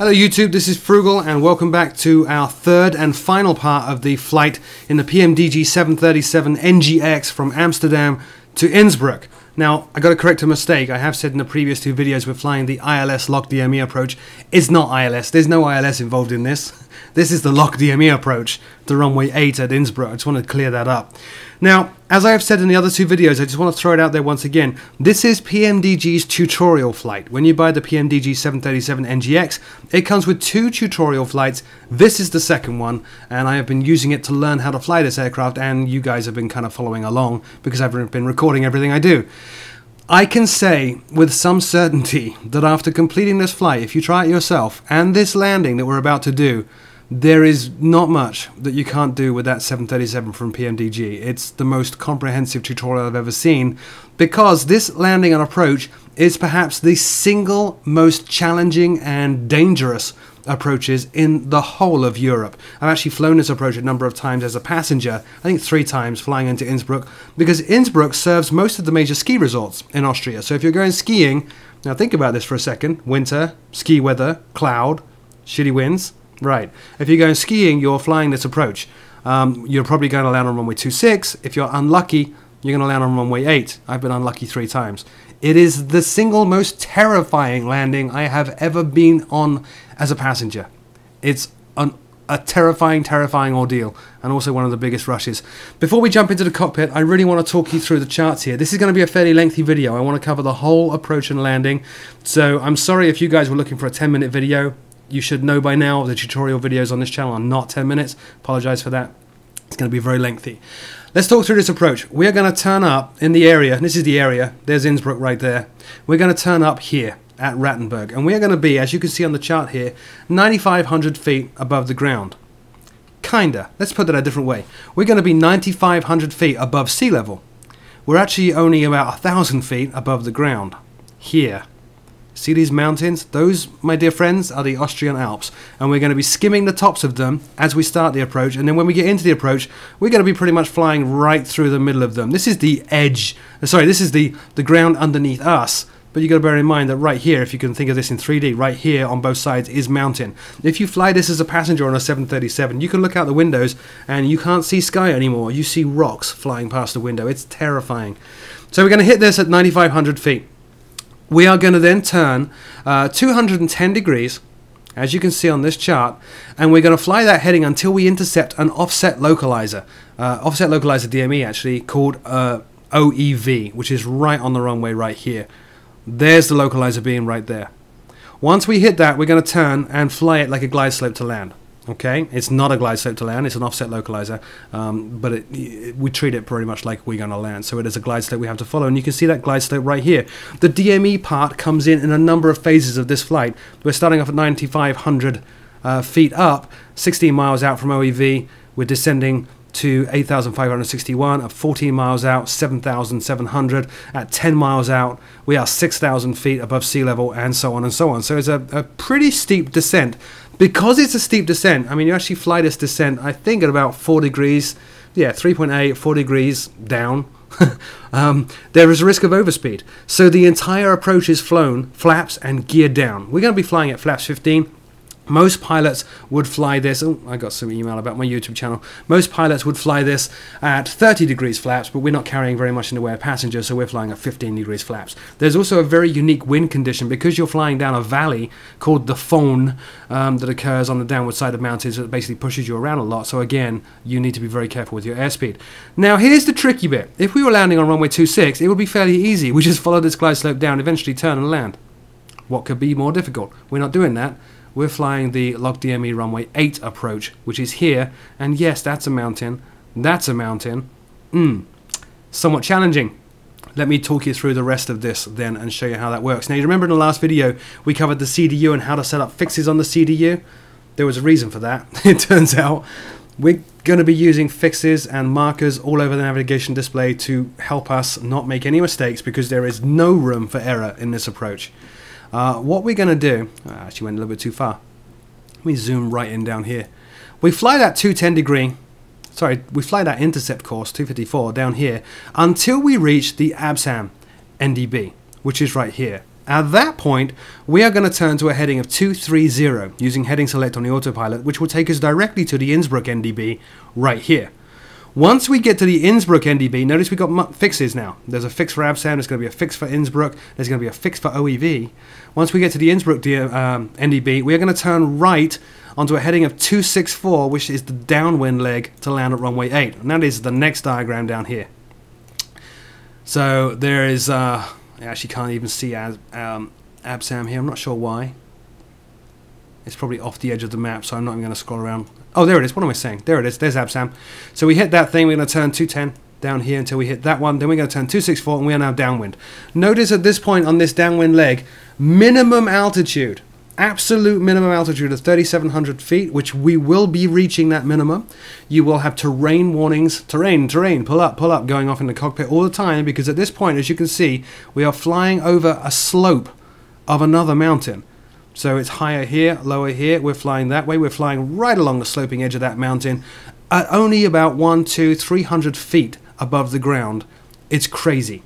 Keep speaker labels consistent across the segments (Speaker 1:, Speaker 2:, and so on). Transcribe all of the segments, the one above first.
Speaker 1: Hello YouTube, this is Froogle and welcome back to our third and final part of the flight in the PMDG 737 NGX from Amsterdam to Innsbruck. Now, I got to correct a mistake. I have said in the previous two videos we're flying the ILS LOC DME approach. It's not ILS. There's no ILS involved in this. This is the LOC DME approach to runway 8 at Innsbruck. I just want to clear that up. Now, as I have said in the other two videos, I just want to throw it out there once again. This is PMDG's tutorial flight. When you buy the PMDG 737 NGX, it comes with two tutorial flights. This is the second one, and I have been using it to learn how to fly this aircraft, and you guys have been kind of following along because I've been recording everything I do. I can say with some certainty that after completing this flight, if you try it yourself, and this landing that we're about to do, there is not much that you can't do with that 737 from PMDG. It's the most comprehensive tutorial I've ever seen because this landing and approach is perhaps the single most challenging and dangerous approaches in the whole of Europe. I've actually flown this approach a number of times as a passenger, I think three times flying into Innsbruck, because Innsbruck serves most of the major ski resorts in Austria. So if you're going skiing, now think about this for a second winter, ski weather, cloud, shitty winds, Right. If you're going skiing, you're flying this approach. Um, you're probably going to land on runway 26. If you're unlucky, you're going to land on runway 8. I've been unlucky three times. It is the single most terrifying landing I have ever been on as a passenger. It's an, a terrifying, terrifying ordeal, and also one of the biggest rushes. Before we jump into the cockpit, I really want to talk you through the charts here. This is going to be a fairly lengthy video. I want to cover the whole approach and landing. So I'm sorry if you guys were looking for a 10 minute video you should know by now the tutorial videos on this channel are not 10 minutes. Apologize for that. It's going to be very lengthy. Let's talk through this approach. We're going to turn up in the area. This is the area. There's Innsbruck right there. We're going to turn up here at Rattenberg. And we're going to be, as you can see on the chart here, 9,500 feet above the ground. Kinda. Let's put that a different way. We're going to be 9,500 feet above sea level. We're actually only about 1,000 feet above the ground. Here. See these mountains? Those, my dear friends, are the Austrian Alps. And we're going to be skimming the tops of them as we start the approach. And then when we get into the approach, we're going to be pretty much flying right through the middle of them. This is the edge. Uh, sorry, this is the, the ground underneath us. But you've got to bear in mind that right here, if you can think of this in 3D, right here on both sides is mountain. If you fly this as a passenger on a 737, you can look out the windows and you can't see sky anymore. You see rocks flying past the window. It's terrifying. So we're going to hit this at 9,500 feet. We are going to then turn uh, 210 degrees, as you can see on this chart, and we're going to fly that heading until we intercept an offset localizer, uh, offset localizer DME actually, called uh, OEV, which is right on the runway right here. There's the localizer beam right there. Once we hit that, we're going to turn and fly it like a glide slope to land. Okay, it's not a glide slope to land; it's an offset localizer, um, but it, it, we treat it pretty much like we're going to land. So it is a glide slope we have to follow, and you can see that glide slope right here. The DME part comes in in a number of phases of this flight. We're starting off at 9,500 uh, feet up, 16 miles out from OEV. We're descending to 8,561 at 14 miles out, 7,700 at 10 miles out. We are 6,000 feet above sea level, and so on and so on. So it's a, a pretty steep descent because it's a steep descent, I mean, you actually fly this descent, I think, at about 4 degrees, yeah, 3.8, 4 degrees down. um, there is a risk of overspeed. So the entire approach is flown, flaps, and geared down. We're going to be flying at flaps 15. Most pilots would fly this. Oh, I got some email about my YouTube channel. Most pilots would fly this at 30 degrees flaps, but we're not carrying very much in the way of passengers, so we're flying at 15 degrees flaps. There's also a very unique wind condition because you're flying down a valley called the Föhn um, that occurs on the downward side of mountains that basically pushes you around a lot. So again, you need to be very careful with your airspeed. Now, here's the tricky bit. If we were landing on runway 26, it would be fairly easy. We just follow this glide slope down, eventually turn and land. What could be more difficult? We're not doing that we're flying the LOC DME runway 8 approach, which is here. And yes, that's a mountain. That's a mountain. Hmm. Somewhat challenging. Let me talk you through the rest of this then and show you how that works. Now, you remember in the last video, we covered the CDU and how to set up fixes on the CDU? There was a reason for that. it turns out we're going to be using fixes and markers all over the navigation display to help us not make any mistakes because there is no room for error in this approach. Uh, what we're going to do, I actually went a little bit too far. Let me zoom right in down here. We fly that 210 degree, sorry, we fly that intercept course 254 down here until we reach the Absam NDB, which is right here. At that point, we are going to turn to a heading of 230 using heading select on the autopilot, which will take us directly to the Innsbruck NDB right here. Once we get to the Innsbruck NDB, notice we got fixes now. There's a fix for Absam, there's going to be a fix for Innsbruck, there's going to be a fix for OEV. Once we get to the Innsbruck um, NDB, we are going to turn right onto a heading of 264, which is the downwind leg to land at runway 8. And that is the next diagram down here. So there is, uh, I actually can't even see um, Absam here, I'm not sure why. It's probably off the edge of the map, so I'm not even going to scroll around. Oh, there it is. What am I saying? There it is. There's Absam. So we hit that thing. We're going to turn 210 down here until we hit that one. Then we're going to turn 264 and we are now downwind. Notice at this point on this downwind leg, minimum altitude, absolute minimum altitude of 3,700 feet, which we will be reaching that minimum. You will have terrain warnings, terrain, terrain, pull up, pull up, going off in the cockpit all the time because at this point, as you can see, we are flying over a slope of another mountain. So it's higher here, lower here. We're flying that way. We're flying right along the sloping edge of that mountain at only about one, two, three hundred feet above the ground. It's crazy.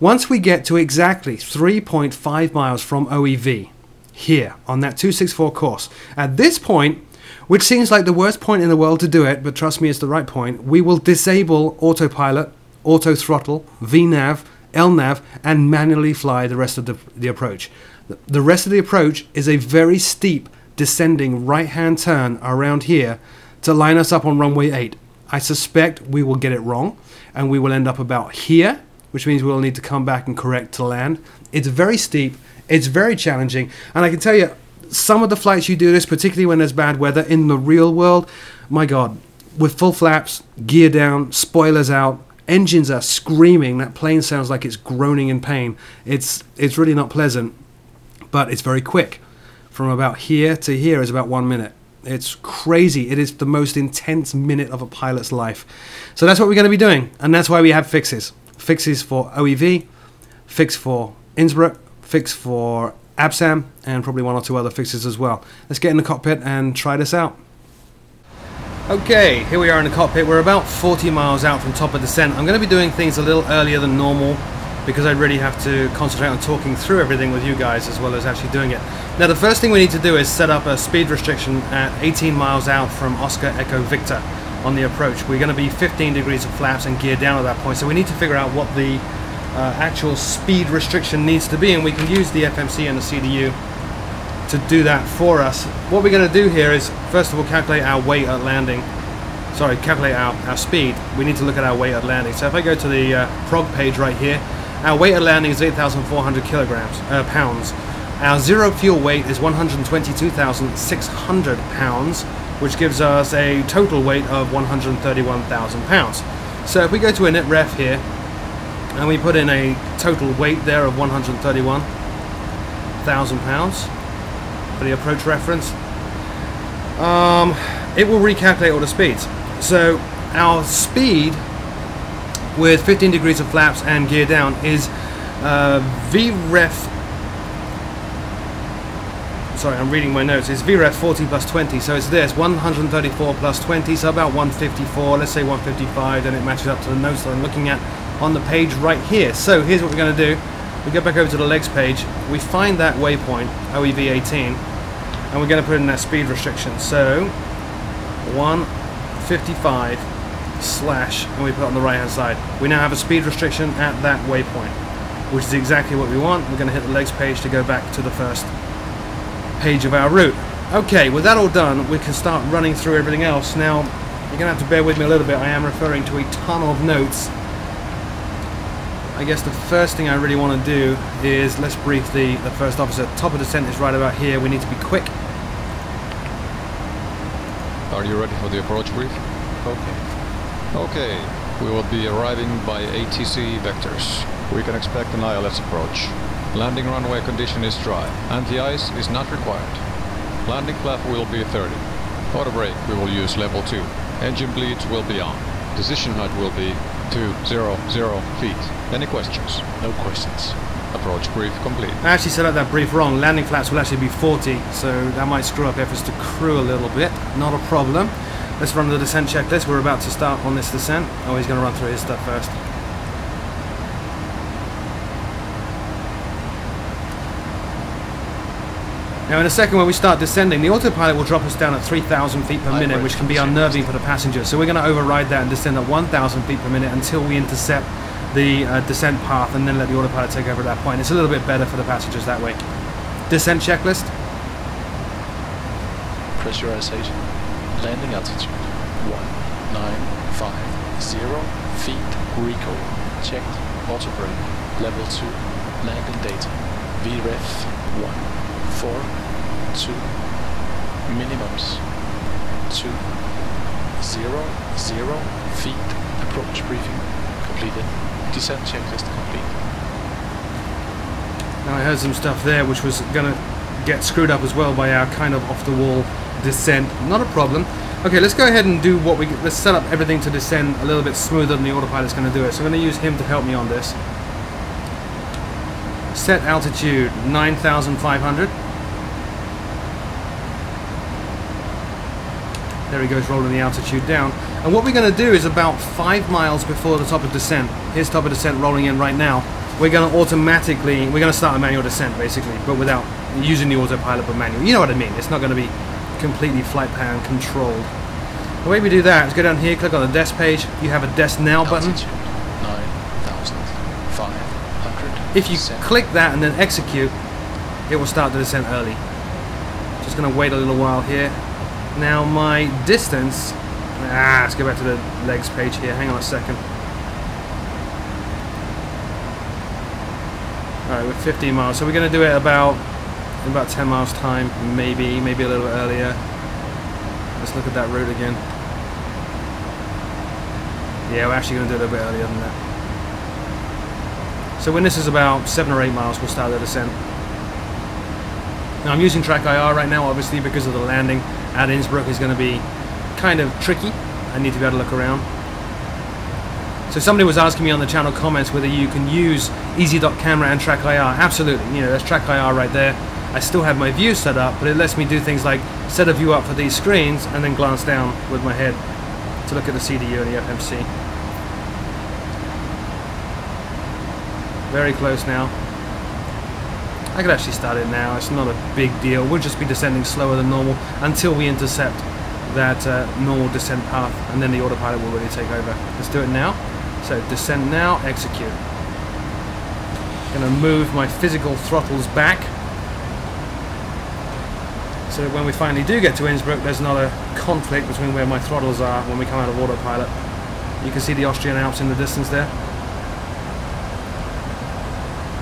Speaker 1: Once we get to exactly 3.5 miles from OEV, here on that 264 course, at this point, which seems like the worst point in the world to do it, but trust me, it's the right point, we will disable autopilot, auto throttle, VNAV, LNAV, and manually fly the rest of the, the approach. The rest of the approach is a very steep descending right hand turn around here to line us up on runway 8. I suspect we will get it wrong and we will end up about here, which means we'll need to come back and correct to land. It's very steep, it's very challenging, and I can tell you, some of the flights you do this, particularly when there's bad weather in the real world, my god, with full flaps, gear down, spoilers out, engines are screaming, that plane sounds like it's groaning in pain. It's it's really not pleasant but it's very quick. From about here to here is about one minute. It's crazy. It is the most intense minute of a pilot's life. So that's what we're going to be doing, and that's why we have fixes. Fixes for OEV, fix for Innsbruck, fix for Absam, and probably one or two other fixes as well. Let's get in the cockpit and try this out. Okay, here we are in the cockpit. We're about 40 miles out from top of descent. I'm going to be doing things a little earlier than normal because I really have to concentrate on talking through everything with you guys as well as actually doing it. Now the first thing we need to do is set up a speed restriction at 18 miles out from Oscar Echo Victor on the approach. We're going to be 15 degrees of flaps and gear down at that point so we need to figure out what the uh, actual speed restriction needs to be and we can use the FMC and the CDU to do that for us. What we're going to do here is first of all calculate our weight at landing sorry, calculate our, our speed, we need to look at our weight at landing. So if I go to the uh, prog page right here, our weight at landing is 8,400 kilograms, uh, pounds. Our zero fuel weight is 122,600 pounds, which gives us a total weight of 131,000 pounds. So if we go to init ref here, and we put in a total weight there of 131,000 pounds for the approach reference, um, it will recalculate all the speeds. So our speed with 15 degrees of flaps and gear down is uh, VREF sorry I'm reading my notes. It's VREF 40 plus 20 so it's this 134 plus 20 so about 154 let's say 155 then it matches up to the notes that I'm looking at on the page right here. So here's what we're going to do. We go back over to the legs page. We find that waypoint OEV 18 and we're going to put in that speed restriction. So 155 slash and we put it on the right hand side. We now have a speed restriction at that waypoint, which is exactly what we want. We're going to hit the legs page to go back to the first page of our route. Okay, with that all done, we can start running through everything else. Now, you're going to have to bear with me a little bit. I am referring to a ton of notes. I guess the first thing I really want to do is let's brief the, the first officer. Top of descent is right about here. We need to be quick.
Speaker 2: Are you ready for the approach brief?
Speaker 1: Okay.
Speaker 2: Okay, we will be arriving by ATC vectors. We can expect an ILS approach. Landing runway condition is dry. Anti-ice is not required. Landing flap will be 30. Auto brake we will use level 2. Engine bleeds will be on. Decision height will be 200 feet. Any questions?
Speaker 3: No questions.
Speaker 2: Approach brief complete.
Speaker 1: I actually set up that brief wrong. Landing flaps will actually be 40, so that might screw up FS2Crew a little bit. Not a problem. Let's run the descent checklist. We're about to start on this descent. Oh, he's going to run through his stuff first. Now in a second when we start descending, the autopilot will drop us down at 3,000 feet per minute, which can be unnerving for the passengers. So we're going to override that and descend at 1,000 feet per minute until we intercept the uh, descent path and then let the autopilot take over at that point. It's a little bit better for the passengers that way. Descent checklist.
Speaker 3: Pressurization. Landing altitude 1950 feet. Recall. Checked. Auto. Level 2. Landing data. VREF 1. 4. 2. Minimums 2. 0. 0 feet. Approach briefing completed. Descent checklist complete.
Speaker 1: Now I heard some stuff there which was to get screwed up as well by our kind of off the wall descent. Not a problem. Okay, let's go ahead and do what we let's set up everything to descend a little bit smoother than the autopilot's going to do it. So I'm going to use him to help me on this. Set altitude 9,500. There he goes rolling the altitude down. And what we're going to do is about five miles before the top of descent. Here's top of descent rolling in right now. We're going to automatically, we're going to start a manual descent basically, but without using the autopilot but manual. You know what I mean? It's not going to be completely flight plan controlled. The way we do that is go down here, click on the desk page. You have a desk now button.
Speaker 3: 9,500.
Speaker 1: If you click that and then execute, it will start the descent early. Just going to wait a little while here. Now my distance. Ah, let's go back to the legs page here. Hang on a second. Alright, we're 15 miles. So we're going to do it about in about 10 miles time, maybe, maybe a little bit earlier. Let's look at that route again. Yeah, we're actually going to do it a little bit earlier than that. So when this is about 7 or 8 miles, we'll start the descent. Now I'm using track IR right now, obviously, because of the landing at Innsbruck is going to be kind of tricky. I need to be able to look around. So somebody was asking me on the channel comments whether you can use Easy.camera and Track IR. Absolutely, you know, there's Track IR right there. I still have my view set up, but it lets me do things like set a view up for these screens and then glance down with my head to look at the CDU and the FMC. Very close now. I could actually start it now, it's not a big deal. We'll just be descending slower than normal until we intercept that uh, normal descent path and then the autopilot will really take over. Let's do it now. So descend now, execute. Gonna move my physical throttles back so when we finally do get to Innsbruck there's not a conflict between where my throttles are when we come out of autopilot. You can see the Austrian Alps in the distance there.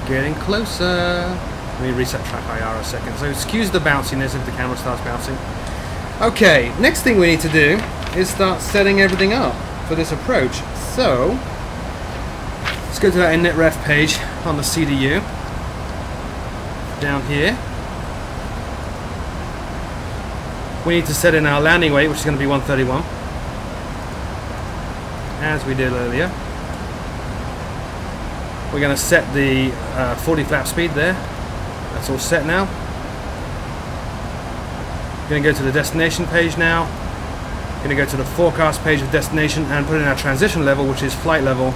Speaker 1: Getting closer. Let me reset track IR a second. So excuse the bounciness if the camera starts bouncing. Okay, next thing we need to do is start setting everything up for this approach. So, let's go to that init ref page on the CDU. Down here. We need to set in our landing weight, which is going to be 131. As we did earlier. We're going to set the uh, 40 flap speed there. That's all set now. We're Going to go to the destination page now. We're Going to go to the forecast page of destination and put in our transition level, which is flight level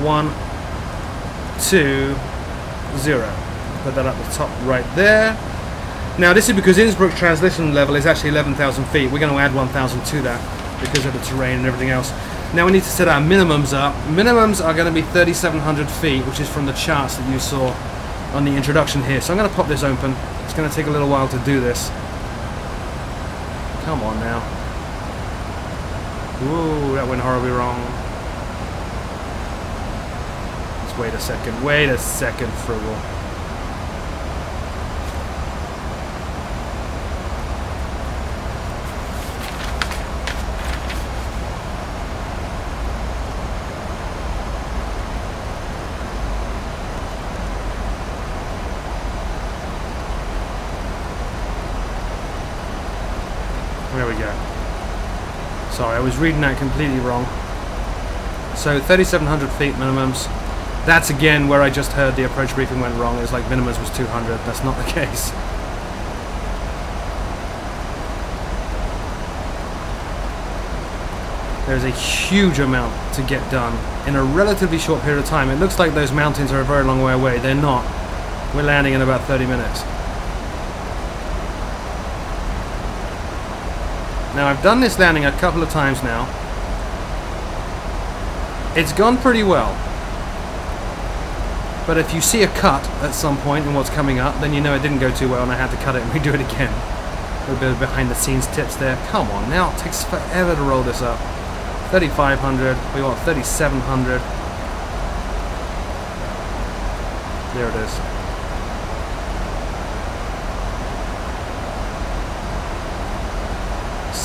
Speaker 1: one, two, zero. Put that up the top right there. Now this is because Innsbruck transition level is actually 11,000 feet. We're going to add 1,000 to that because of the terrain and everything else. Now we need to set our minimums up. Minimums are going to be 3,700 feet, which is from the charts that you saw on the introduction here. So I'm going to pop this open. It's going to take a little while to do this. Come on now. Ooh, that went horribly wrong. Let's wait a second. Wait a second, Froogle. There we go. Sorry, I was reading that completely wrong. So 3,700 feet minimums. That's again where I just heard the approach briefing went wrong. It was like minimums was 200. That's not the case. There's a huge amount to get done in a relatively short period of time. It looks like those mountains are a very long way away. They're not. We're landing in about 30 minutes. Now I've done this landing a couple of times now. It's gone pretty well. But if you see a cut at some point in what's coming up, then you know it didn't go too well and I had to cut it and redo it again. A little bit of behind the scenes tips there. Come on, now it takes forever to roll this up. 3500, we want 3700. There it is.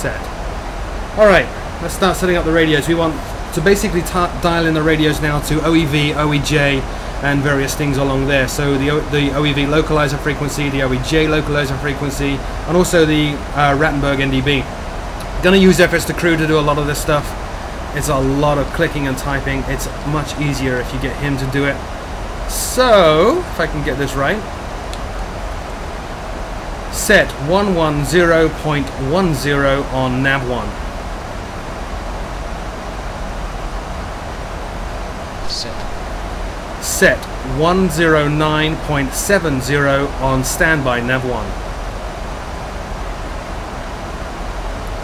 Speaker 1: Set. Alright, let's start setting up the radios. We want to basically dial in the radios now to OEV, OEJ, and various things along there. So the, o the OEV localizer frequency, the OEJ localizer frequency, and also the uh, Rattenberg NDB. Gonna use FS2Crew to do a lot of this stuff. It's a lot of clicking and typing. It's much easier if you get him to do it. So, if I can get this right, set 110.10 on nav1.
Speaker 3: Set.
Speaker 1: Set 109.70 on standby nav1.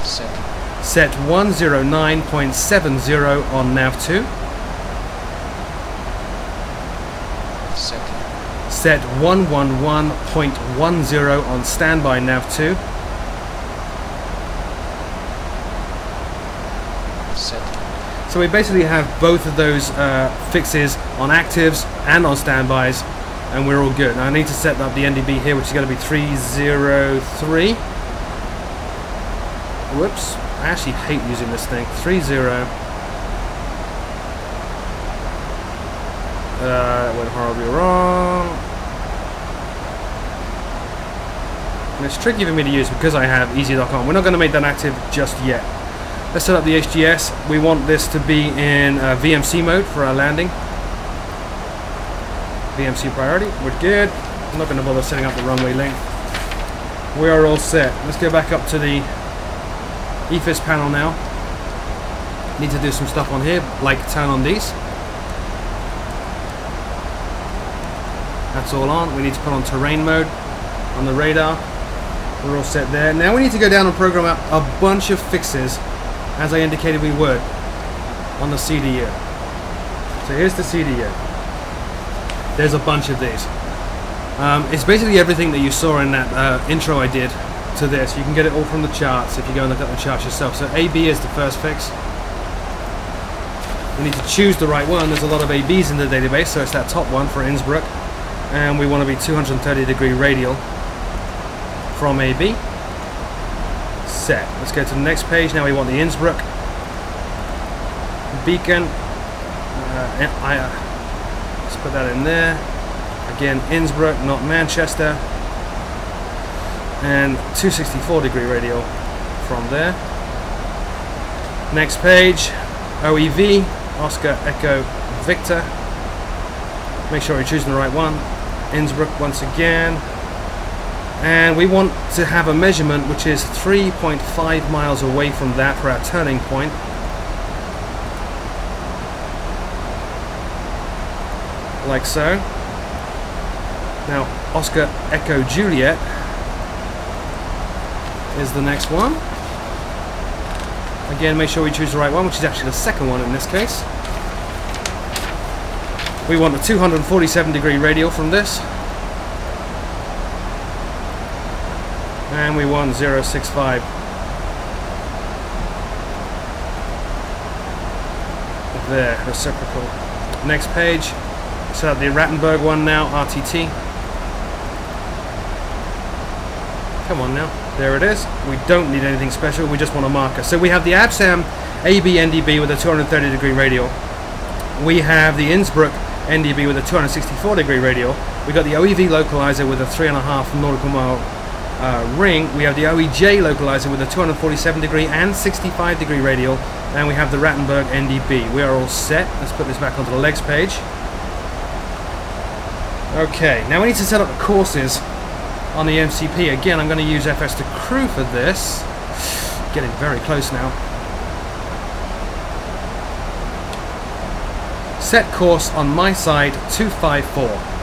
Speaker 3: Set.
Speaker 1: Set 109.70 on nav2.
Speaker 3: Set.
Speaker 1: Set 111.10 on standby nav2.
Speaker 3: Set.
Speaker 1: So we basically have both of those uh, fixes on actives and on standbys, and we're all good. Now I need to set up the NDB here, which is going to be 303. Whoops. I actually hate using this thing. 30. Uh, went horribly wrong. And it's tricky for me to use because I have easy.com. We're not going to make that active just yet. Let's set up the HGS. We want this to be in uh, VMC mode for our landing. VMC priority. We're good. I'm not going to bother setting up the runway length. We are all set. Let's go back up to the EFIS panel now. Need to do some stuff on here, like turn on these. That's all on. We need to put on terrain mode on the radar. We're all set there. Now we need to go down and program out a bunch of fixes, as I indicated we would, on the CDU. So here's the CDU. There's a bunch of these. Um, it's basically everything that you saw in that uh, intro I did to this. You can get it all from the charts if you go and look at the charts yourself. So AB is the first fix. We need to choose the right one. There's a lot of ABs in the database, so it's that top one for Innsbruck. And we want to be 230 degree radial from AB. Set. Let's go to the next page. Now we want the Innsbruck beacon. Uh, I, uh, let's put that in there. Again, Innsbruck, not Manchester and 264 degree radial from there. Next page, OEV, Oscar Echo Victor. Make sure you're choosing the right one. Innsbruck once again. And we want to have a measurement which is 3.5 miles away from that for our turning point. Like so. Now, Oscar Echo Juliet is the next one. Again, make sure we choose the right one, which is actually the second one in this case. We want a 247 degree radial from this. And we want 065. There, reciprocal. Next page. So the Rattenberg one now, RTT. Come on now. There it is. We don't need anything special, we just want a marker. So we have the Absam AB NDB with a 230 degree radial. We have the Innsbruck NDB with a 264 degree radial. We got the OEV localizer with a 3.5 nautical mile uh, ring. We have the OEJ localizer with a 247 degree and 65 degree radial. And we have the Rattenberg NDB. We are all set. Let's put this back onto the legs page. Okay, now we need to set up the courses on the MCP. Again, I'm going to use FS2Crew for this. Getting very close now. Set course on my side 254.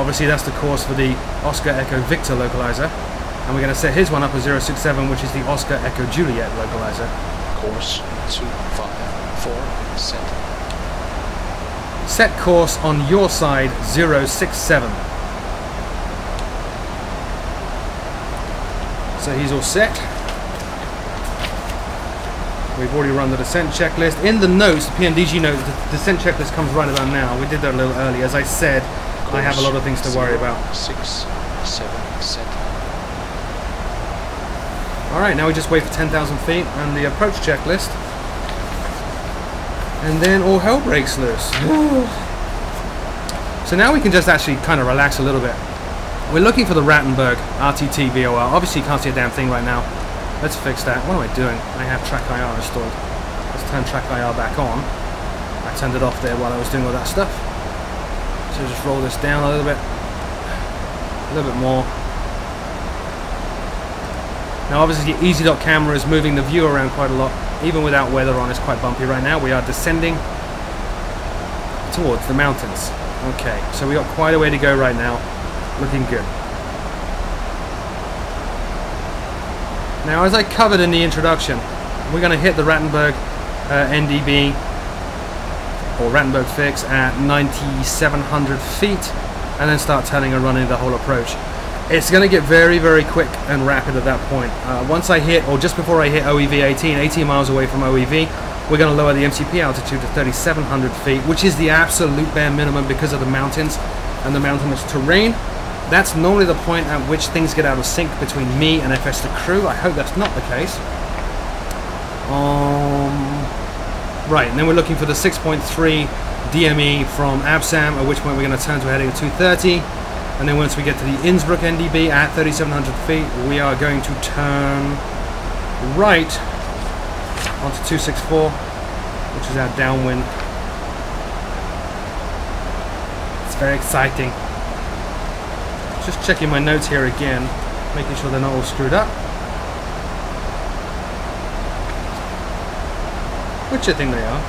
Speaker 1: Obviously that's the course for the Oscar Echo Victor localizer. And we're going to set his one up at 067, which is the Oscar Echo Juliet localizer.
Speaker 3: Course 254. Set.
Speaker 1: Set course on your side 067. So he's all set. We've already run the descent checklist. In the notes, the PMDG notes, the descent checklist comes right about now. We did that a little early. As I said, I have a lot of things to worry about.
Speaker 3: Six, seven, set.
Speaker 1: Alright, now we just wait for 10,000 feet and the approach checklist. And then all hell breaks loose. so now we can just actually kind of relax a little bit. We're looking for the Rattenberg RTT VOR. Obviously you can't see a damn thing right now. Let's fix that. What am I doing? I have track IR installed. Let's turn track IR back on. I turned it off there while I was doing all that stuff. So just roll this down a little bit. A little bit more. Now obviously Easy.camera camera is moving the view around quite a lot. Even without weather on, it's quite bumpy right now. We are descending towards the mountains. Okay, so we got quite a way to go right now. Looking good. Now, as I covered in the introduction, we're going to hit the Rattenberg uh, NDB or Rattenberg fix at 9,700 feet and then start turning and running the whole approach. It's going to get very, very quick and rapid at that point. Uh, once I hit, or just before I hit OEV 18, 18 miles away from OEV, we're going to lower the MCP altitude to 3,700 feet, which is the absolute bare minimum because of the mountains and the mountainous terrain. That's normally the point at which things get out of sync between me and FS2Crew. I hope that's not the case. Um, right, and then we're looking for the 6.3 DME from Absam, at which point we're going to turn to a heading of 230. And then once we get to the Innsbruck NDB at 3,700 feet, we are going to turn right onto 264, which is our downwind. It's very exciting. Just checking my notes here again, making sure they're not all screwed up. Which I think they are.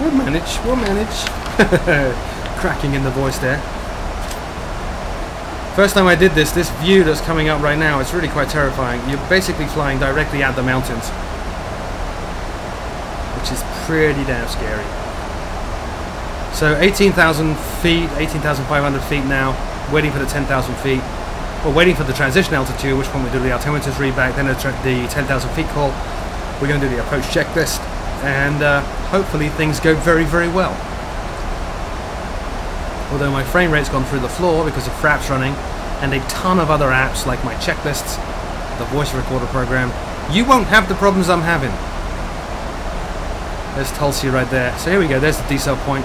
Speaker 1: We'll manage, we'll manage. Cracking in the voice there. First time I did this, this view that's coming up right now, it's really quite terrifying. You're basically flying directly at the mountains. Which is pretty damn scary. So 18,000 feet, 18,500 feet now waiting for the 10,000 feet, or waiting for the transition altitude, which point we do the altimeters read back, then the, the 10,000 feet call. We're going to do the approach checklist, and uh, hopefully things go very, very well. Although my frame rate's gone through the floor because of Fraps running, and a ton of other apps like my checklists, the voice recorder program, you won't have the problems I'm having. There's Tulsi right there. So here we go, there's the decel point.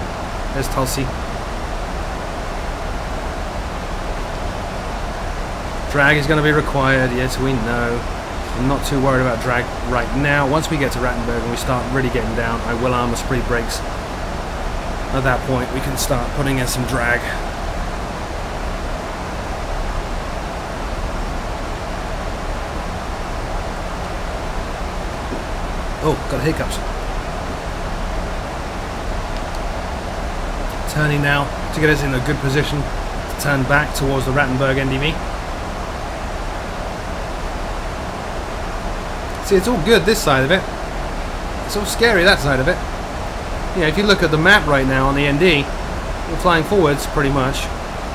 Speaker 1: There's Tulsi. Drag is going to be required, yes we know. I'm not too worried about drag right now. Once we get to Rattenberg and we start really getting down, I will arm the speed brakes. At that point, we can start putting in some drag. Oh, got hiccups. Turning now to get us in a good position to turn back towards the Rattenberg NDB. See, it's all good this side of it. It's all scary that side of it. Yeah, if you look at the map right now on the ND, we're flying forwards pretty much,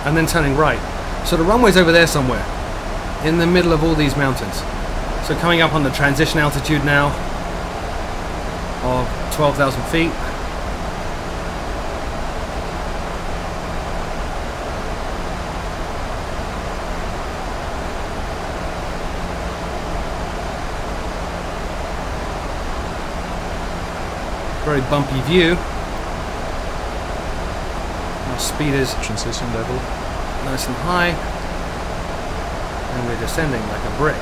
Speaker 1: and then turning right. So the runway's over there somewhere, in the middle of all these mountains. So coming up on the transition altitude now of 12,000 feet. Very bumpy view. Our speed is
Speaker 2: Transition level.
Speaker 1: nice and high. And we're descending like a brick.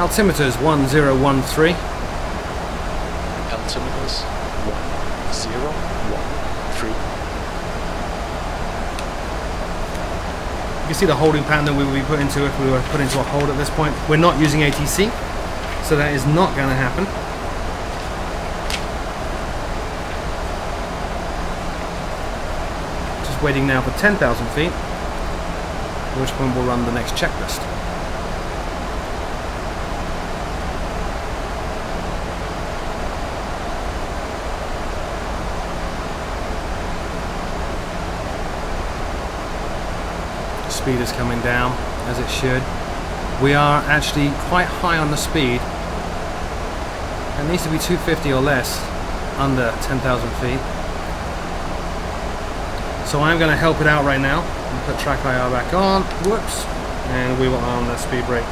Speaker 1: Altimeter is 1013.
Speaker 3: Altimeters 1013.
Speaker 1: You can see the holding pattern that we would be put into if we were put into a hold at this point. We're not using ATC, so that is not going to happen. Waiting now for 10,000 feet, at which point we'll run the next checklist. Speed is coming down, as it should. We are actually quite high on the speed. It needs to be 250 or less, under 10,000 feet. So I'm going to help it out right now. and Put track IR back on. Whoops. And we will arm the speed brake.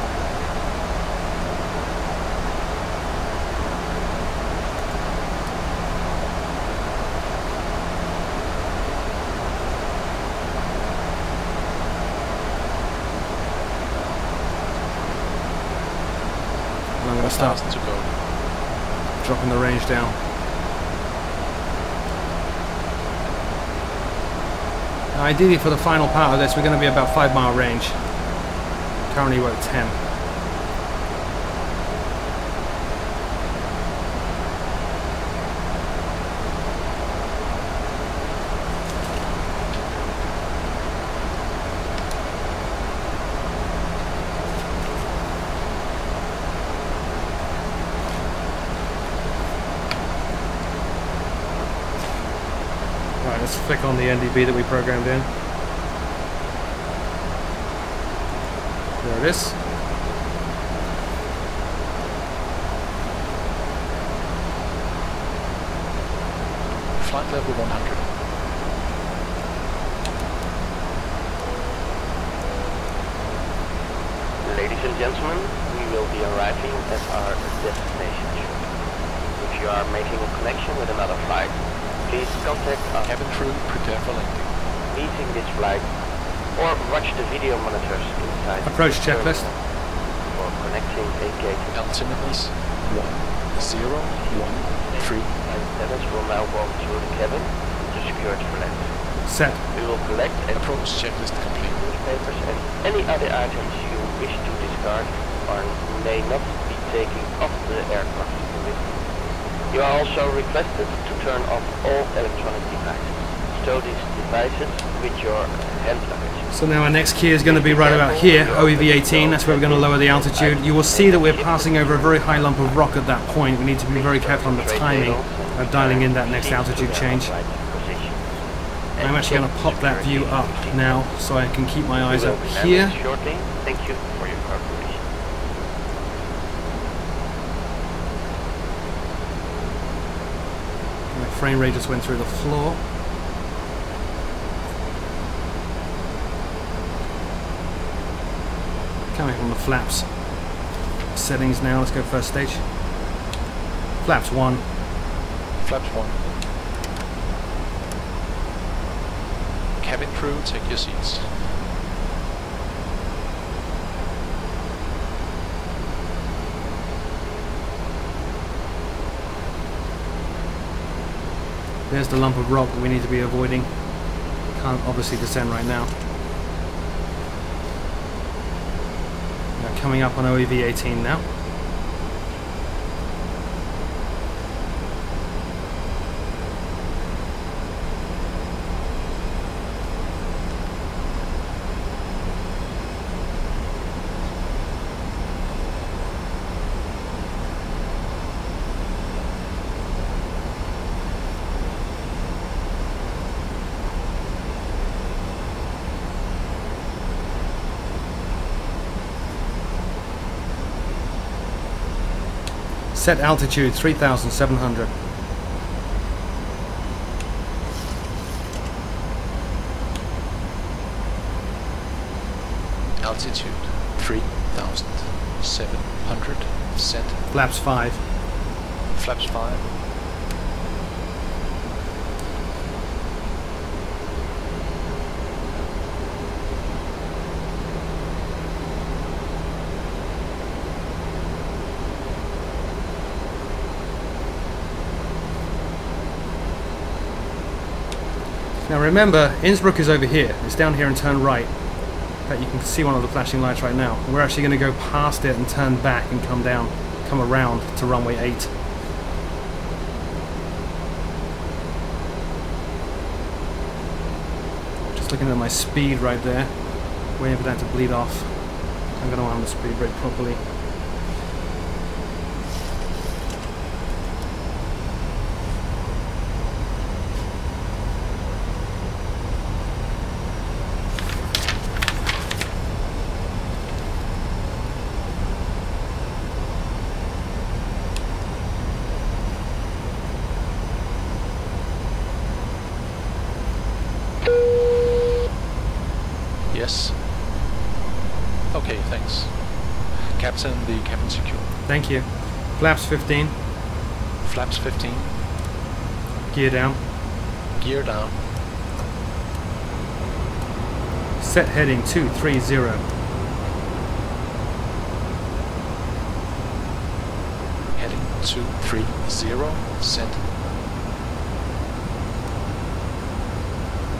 Speaker 1: I'm going to start
Speaker 3: to go.
Speaker 1: dropping the range down. Ideally for the final part of this, we're going to be about 5 mile range. Currently we're at 10. Right, on the NDB that we programmed in. There it is.
Speaker 3: Flight level 100.
Speaker 4: Ladies and gentlemen, we will be arriving at our destination. If you are making a connection with another flight, please contact our
Speaker 3: Cabin crew, prepare for landing.
Speaker 4: meeting this flight or watch the video monitors inside the
Speaker 1: Approach checklist.
Speaker 4: terminal for connecting a gate.
Speaker 3: Altimeters 1, 0, 1, 3.
Speaker 4: And Dennis will now walk through the cabin to secure it for landing.
Speaker 1: Set.
Speaker 4: We will collect and
Speaker 3: Approach checklist complete.
Speaker 4: newspapers and any other items you wish to discard or may not be taken off the aircraft with you. Are also requested to turn off all electronic devices. Stow these devices with your hand luggage.
Speaker 1: So now our next key is going to be right about here, OEV 18. That's where we're going to lower the altitude. You will see that we're passing over a very high lump of rock at that point. We need to be very careful on the timing of dialing in that next altitude change. I'm actually going to pop that view up now so I can keep my eyes up here.
Speaker 4: Thank you for your cooperation.
Speaker 1: My frame rate just went through the floor. Coming from the flaps. Settings now, let's go first stage. Flaps 1.
Speaker 3: Flaps 1. Cabin crew, take your seats.
Speaker 1: There's the lump of rock that we need to be avoiding. Can't obviously descend right now. Now coming up on OEV 18 now. Set altitude 3,700.
Speaker 3: Altitude 3,700. Set.
Speaker 1: Flaps 5.
Speaker 3: Flaps 5.
Speaker 1: Now remember, Innsbruck is over here. It's down here and turn right. In fact, you can see one of the flashing lights right now. We're actually going to go past it and turn back and come down, come around to runway 8. Just looking at my speed right there. Waiting for that to bleed off. I'm going to arm the speed brake properly.
Speaker 3: Yes. Okay, thanks. Captain, the cabin secure.
Speaker 1: Thank you. Flaps 15.
Speaker 3: Flaps 15.
Speaker 1: Gear down.
Speaker 3: Gear down.
Speaker 1: Set heading 230.
Speaker 3: Heading 230. Set.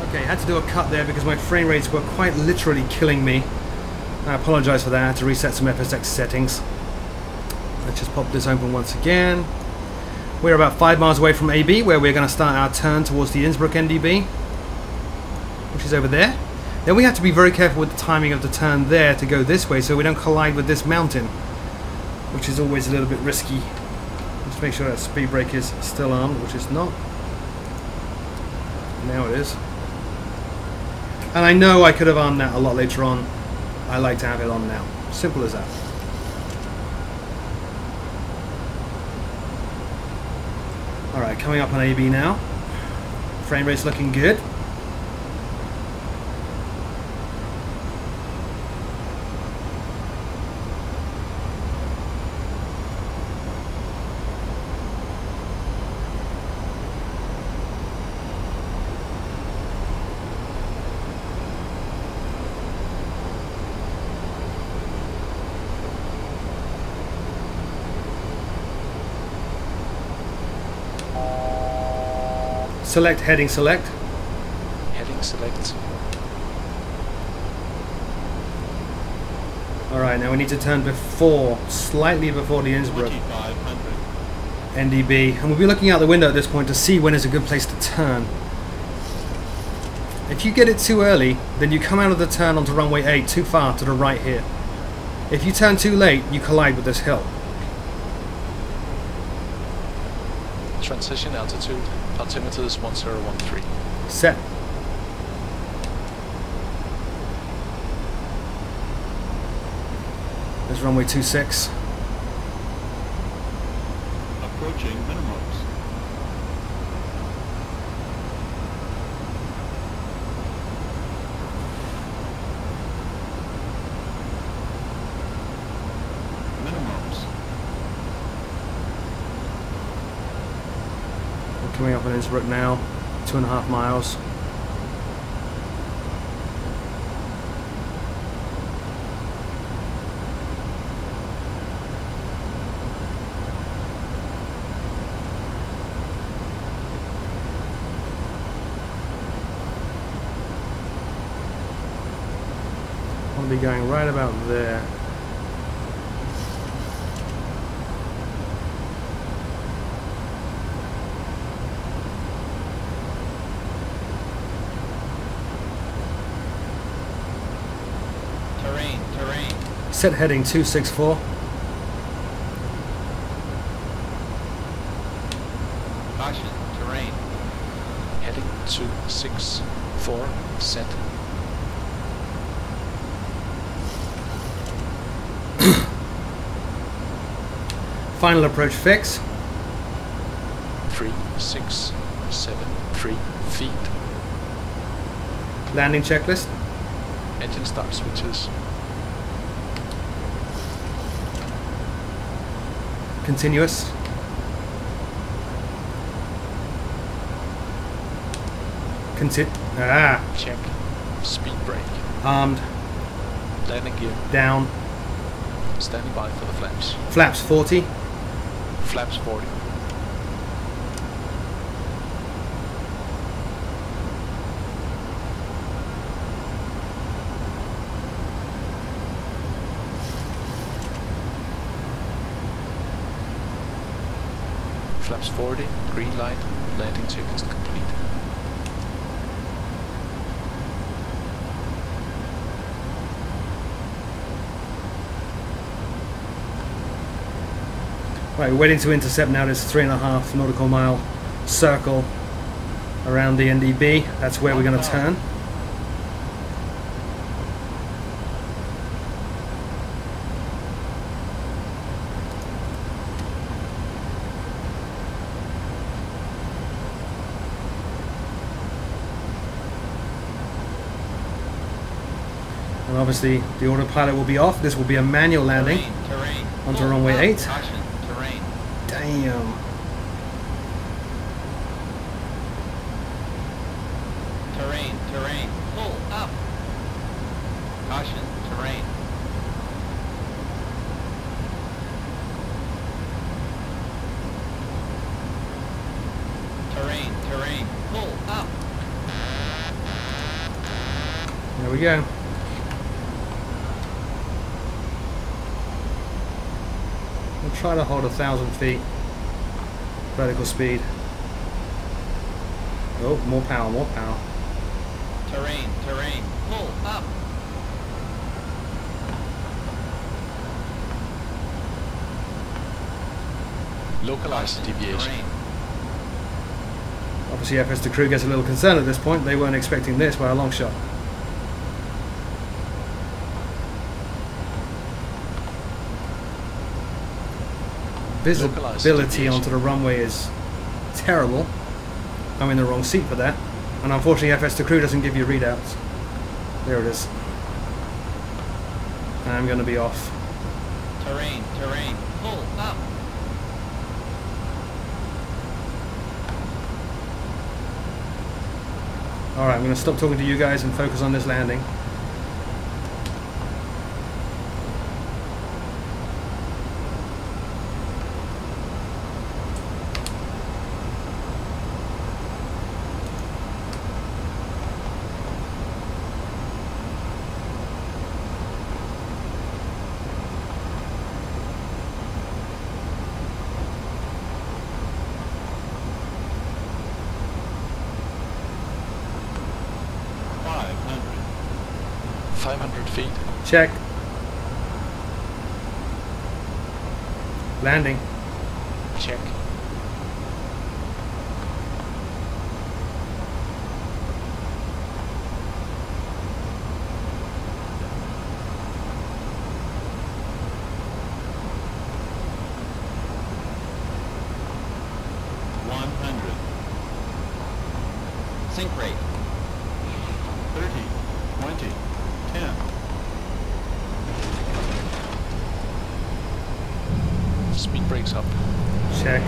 Speaker 1: Okay, had to do a cut there because my frame rates were quite literally killing me. I apologise for that, I had to reset some FSX settings. Let's just pop this open once again. We're about 5 miles away from AB where we're going to start our turn towards the Innsbruck NDB, which is over there. Then we have to be very careful with the timing of the turn there to go this way so we don't collide with this mountain, which is always a little bit risky. Just make sure that speed brake is still armed, which is not. Now it is. And I know I could have armed that a lot later on. I like to have it on now. Simple as that. Alright, coming up on AB now. Frame rate's looking good. Select heading select.
Speaker 3: Heading select.
Speaker 1: Alright, now we need to turn before, slightly before the Innsbruck
Speaker 5: 2500.
Speaker 1: NDB. And we'll be looking out the window at this point to see when is a good place to turn. If you get it too early, then you come out of the turn onto runway 8 too far to the right here. If you turn too late, you collide with this hill.
Speaker 3: Transition altitude. Altimeter is 1013.
Speaker 1: Set. There's runway 26.
Speaker 5: Approaching minimums. Minimums.
Speaker 1: Innsbruck now. Two and a half miles. I'll be going right about there.
Speaker 5: Terrain, terrain.
Speaker 1: Set heading 264.
Speaker 5: Caution, terrain.
Speaker 3: Heading 264. Set.
Speaker 1: Final approach fix.
Speaker 3: 3673 feet.
Speaker 1: Landing checklist.
Speaker 3: Engine start switches.
Speaker 1: Continuous. Conti- ah,
Speaker 3: Check. Speed brake.
Speaker 1: armed,
Speaker 3: Landing gear.
Speaker 1: down,
Speaker 3: Standing by for the flaps.
Speaker 1: flaps 40,
Speaker 3: Flaps 40. Flaps 40, green light, landing checklist complete.
Speaker 1: Right, we're waiting to intercept now this three and a half nautical mile circle around the NDB. That's where we're going to turn. Obviously the autopilot will be off. This will be a manual landing.
Speaker 5: Terrain, terrain.
Speaker 1: Onto runway eight.
Speaker 5: Caution, terrain.
Speaker 1: Damn.
Speaker 5: Terrain, terrain. Full up. Caution, terrain. Terrain, terrain. Full up.
Speaker 1: There we go. We'll try to hold a thousand feet vertical speed. Oh, more power, more power.
Speaker 5: Terrain, terrain. pull up. Localizer
Speaker 2: deviation.
Speaker 5: terrain.
Speaker 1: Obviously, FS2Crew gets a little concerned at this point. They weren't expecting this by a long shot. Visibility onto the runway is terrible. I'm in the wrong seat for that. And unfortunately, FS2Crew doesn't give you readouts. There it is. I'm going to be off.
Speaker 5: Terrain, terrain. Full up.
Speaker 1: Alright, I'm going to stop talking to you guys and focus on this landing.
Speaker 5: Five hundred.
Speaker 2: 500 feet.
Speaker 1: Check. Landing.
Speaker 3: Check.
Speaker 5: One hundred. Sink rate. Thirty. Twenty. Ten.
Speaker 3: Speed brakes up.
Speaker 1: Check.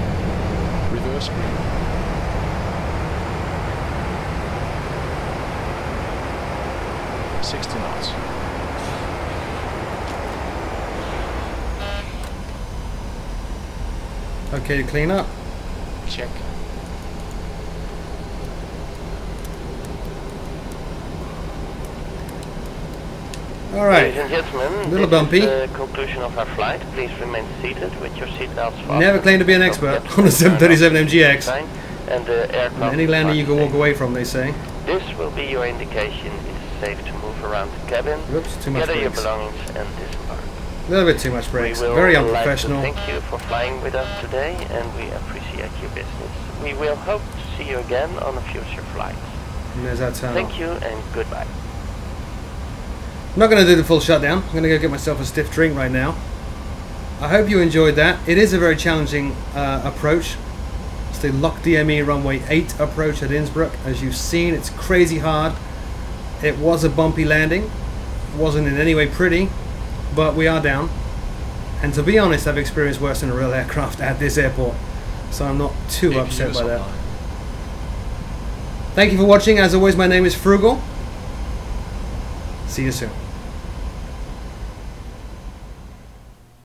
Speaker 2: Reverse green.
Speaker 3: Sixty knots.
Speaker 1: Okay to clean up.
Speaker 3: Check.
Speaker 1: Alright.
Speaker 4: Ladies and gentlemen,
Speaker 1: Little bumpy.
Speaker 4: the conclusion of our flight. Please remain seated with your seatbelts fastened.
Speaker 1: Never claim to be an expert on the 737
Speaker 4: NGX. And the aircraft
Speaker 1: Any landing you can walk away from, they say.
Speaker 4: This will be your indication it's safe to move around the cabin.
Speaker 1: Whoops, too much
Speaker 4: Gather your belongings and disembark.
Speaker 1: A little bit too much brakes. Very
Speaker 4: like
Speaker 1: unprofessional.
Speaker 4: thank you for flying with us today and we appreciate your business. We will hope to see you again on a future flight.
Speaker 1: And there's that tunnel.
Speaker 4: Thank you and goodbye.
Speaker 1: I'm not going to do the full shutdown. I'm going to go get myself a stiff drink right now. I hope you enjoyed that. It is a very challenging uh, approach. It's the LOC DME runway 8 approach at Innsbruck. As you've seen, it's crazy hard. It was a bumpy landing. Wasn't in any way pretty, but we are down. And to be honest, I've experienced worse in a real aircraft at this airport. So I'm not too upset by that.
Speaker 2: online.
Speaker 1: Thank you for watching. As always, my name is Froogle. See you soon.